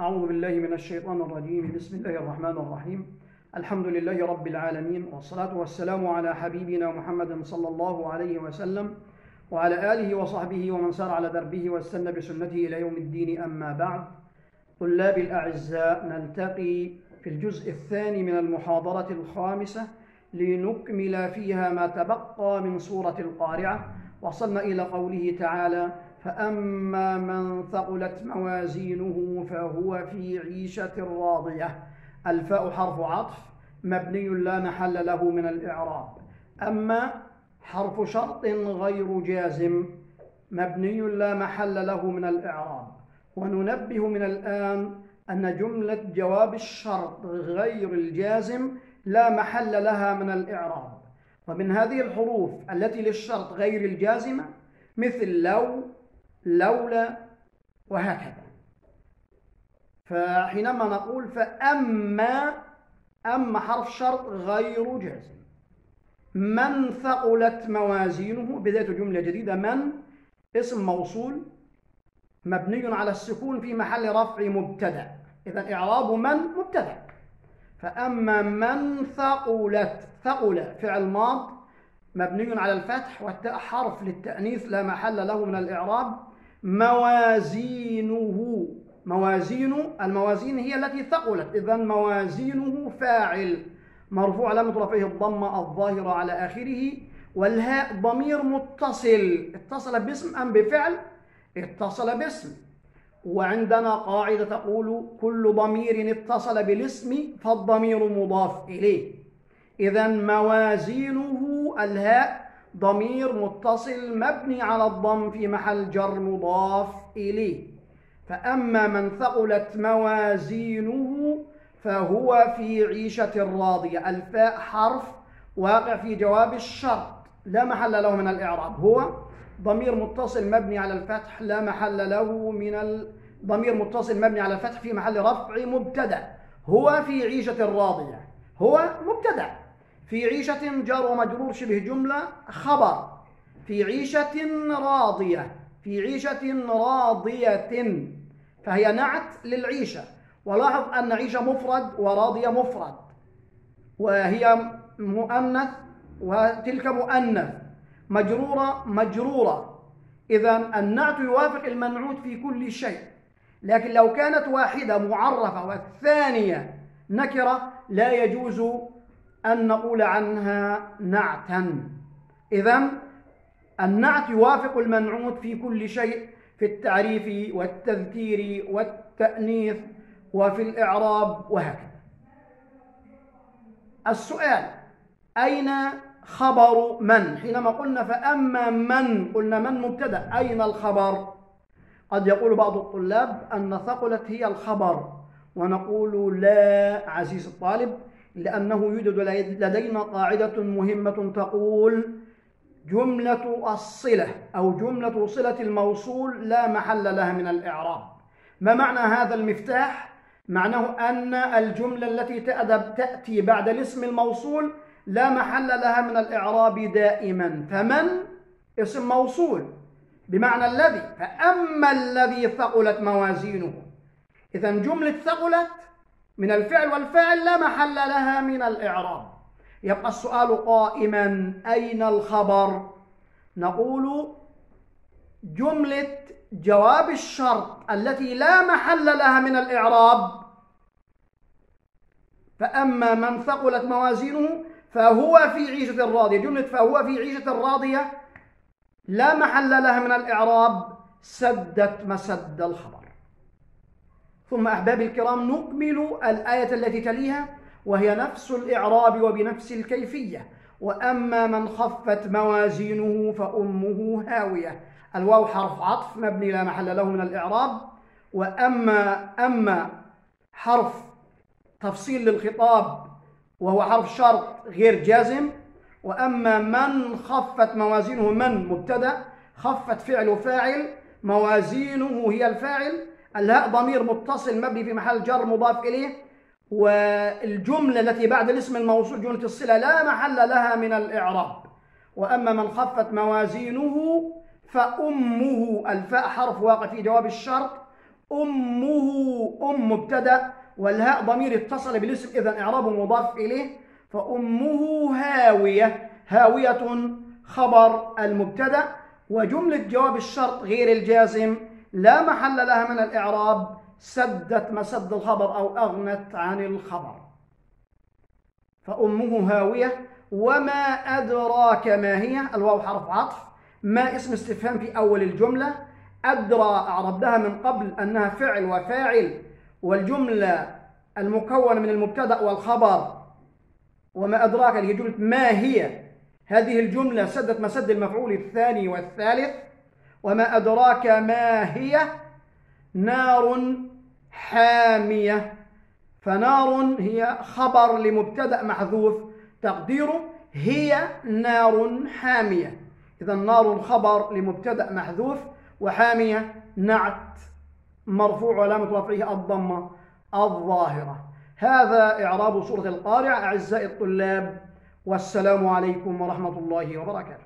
أعوذ بالله من الشيطان الرجيم. بسم الله الرحمن الرحيم. الحمد لله رب العالمين والصلاة والسلام على حبيبنا محمد صلى الله عليه وسلم وعلى آله وصحبه ومن سار على دربه واستنى بسنته إلى يوم الدين. أما بعد طلاب الأعزاء نلتقي في الجزء الثاني من المحاضرة الخامسة لنكمل فيها ما تبقى من سورة القارعة وصلنا إلى قوله تعالى فأما من ثقلت موازينه فهو في عيشة راضية. الفاء حرف عطف مبني لا محل له من الإعراب. أما حرف شرط غير جازم مبني لا محل له من الإعراب. وننبه من الآن أن جملة جواب الشرط غير الجازم لا محل لها من الإعراب. ومن هذه الحروف التي للشرط غير الجازمة مثل لو لولا وهكذا. فحينما نقول فأما أما حرف شرط غير جازم من ثقلت موازينه بداية جملة جديدة من؟ اسم موصول مبني على السكون في محل رفع مبتدأ. إذا إعراب من؟ مبتدأ. فأما من ثقلت ثقل فعل ماض مبني على الفتح والتاء حرف للتأنيث لا محل له من الإعراب. موازينه. موازين الموازين هي التي ثقلت. إذا موازينه فاعل. مرفوع علامة رفعه الضمة الظاهرة على آخره. والهاء ضمير متصل. اتصل باسم أم بفعل؟ اتصل باسم. وعندنا قاعدة تقول كل ضمير اتصل بالاسم فالضمير مضاف إليه. إذا موازينه الهاء ضمير متصل مبني على الضم في محل جر مضاف إليه. فأما من ثقلت موازينه فهو في عيشة راضية. الفاء حرف واقع في جواب الشرط. لا محل له من الإعراب. هو ضمير متصل مبني على الفتح. لا محل له من ال... ضمير متصل مبني على الفتح في محل رفع مبتدأ. هو في عيشة راضية. هو مبتدأ. في عيشة جار ومجرور شبه جملة خبر. في عيشة راضية. في عيشة راضية. فهي نعت للعيشة. ولاحظ أن عيشة مفرد وراضية مفرد. وهي مؤنث وتلك مؤنث. مجرورة مجرورة. إذا النعت يوافق المنعوت في كل شيء. لكن لو كانت واحدة معرفة والثانية نكرة لا يجوز أن نقول عنها نعتا. إذا النعت يوافق المنعوت في كل شيء في التعريف والتذكير والتأنيث وفي الإعراب وهكذا. السؤال أين خبر من؟ حينما قلنا فأما من قلنا من مبتدأ؟ أين الخبر؟ قد يقول بعض الطلاب أن ثقلت هي الخبر ونقول لا عزيز الطالب لأنه يوجد لدينا قاعدة مهمة تقول جملة الصلة أو جملة صلة الموصول لا محل لها من الإعراب. ما معنى هذا المفتاح؟ معناه أن الجملة التي تأتي بعد الاسم الموصول لا محل لها من الإعراب دائما. فمن؟ اسم موصول. بمعنى الذي فأما الذي ثقلت موازينه. إذا جملة ثقلت من الفعل والفاعل لا محل لها من الإعراب. يبقى السؤال قائما أين الخبر؟ نقول جملة جواب الشرط التي لا محل لها من الإعراب. فأما من ثقلت موازينه فهو في عيشة راضية. جملة فهو في عيشة راضية لا محل لها من الإعراب سدت مسد الخبر. ثم أحبابي الكرام نكمل الآية التي تليها وهي نفس الإعراب وبنفس الكيفية. وأما من خفت موازينه فأمه هاوية. الواو حرف عطف مبني لا محل له من الإعراب. وأما أما حرف تفصيل للخطاب وهو حرف شرط غير جازم. وأما من خفت موازينه من مبتدأ خفت فعل وفاعل موازينه هي الفاعل. الهاء ضمير متصل مبني في محل جر مضاف إليه والجملة التي بعد الاسم الموصول جملة الصلة لا محل لها من الإعراب. وأما من خفت موازينه فأمه الفاء حرف واقع في جواب الشرط أمه أم مبتدأ والهاء ضمير اتصل بالاسم إذا إعرابه مضاف إليه فأمه هاوية هاوية خبر المبتدأ. وجملة جواب الشرط غير الجازم لا محل لها من الإعراب سدت مسد الخبر أو أغنت عن الخبر. فأمه هاوية وما أدراك ما هي؟ الواو حرف عطف. ما اسم استفهام في أول الجملة؟ أدرى أعربناها من قبل أنها فعل وفاعل والجملة المكونة من المبتدأ والخبر. وما أدراك هي جملة ما هي؟ هذه الجملة سدت مسد المفعول الثاني والثالث. وما أدراك ما هي؟ نار حامية. فنار هي خبر لمبتدأ محذوف. تقديره هي نار حامية. إذا نار خبر لمبتدأ محذوف وحامية نعت. مرفوع علامة رفعه الضمة الظاهرة. هذا إعراب سورة القارعة. أعزائي الطلاب والسلام عليكم ورحمة الله وبركاته.